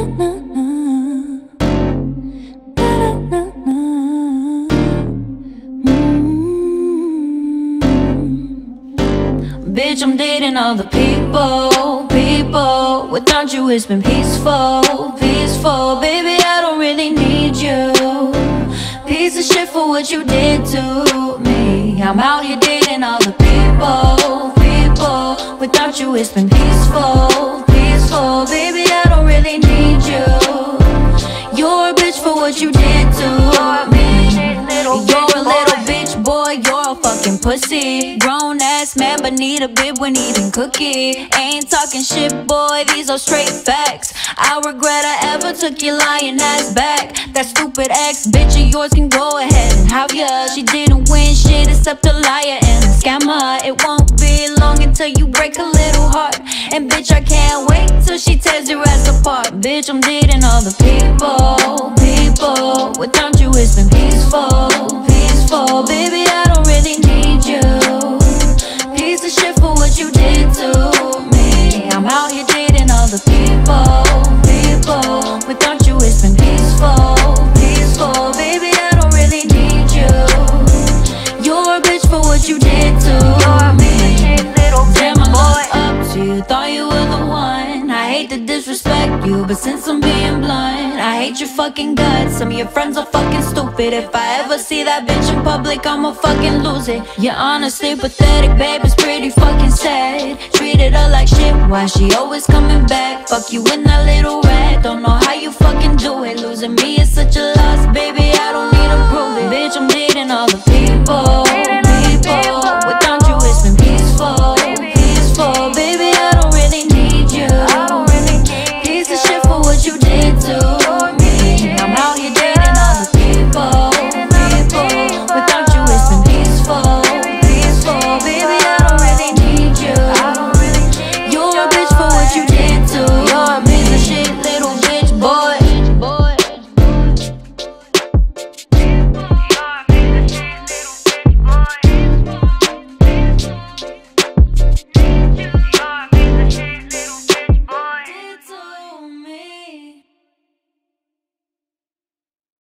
Bitch, I'm dating all the people, people. Without you it's been peaceful, peaceful. Baby, I don't really need you. Piece of shit for what you did to me. I'm out here dating all the people, people. Without you it's been peaceful, peaceful. Baby, for what you did to me. You're a little bitch boy, you're a fucking pussy. Grown ass man but need a bib when eating cookie. Ain't talking shit boy, these are straight facts. I regret I ever took your lying ass back. That stupid ex bitch of yours can go ahead and have ya. She didn't win shit except a liar and a scammer. It won't be long until you break a little heart. And bitch I can't wait till she tears your ass apart. Bitch I'm dating all the people, Without you it's been peaceful, peaceful Baby I don't really need you. Piece of shit for what you did to me. I'm out here dating the people, people. Without you it's been peaceful, peaceful Baby I don't really need you. You're a bitch for what you did to me you, but since I'm being blind, I hate your fucking guts, some of your friends are fucking stupid. If I ever see that bitch in public, I'ma fucking lose it. You're honestly pathetic, babe, it's pretty fucking sad. Treated her like shit, why she always coming back? Fuck you in that little I don't really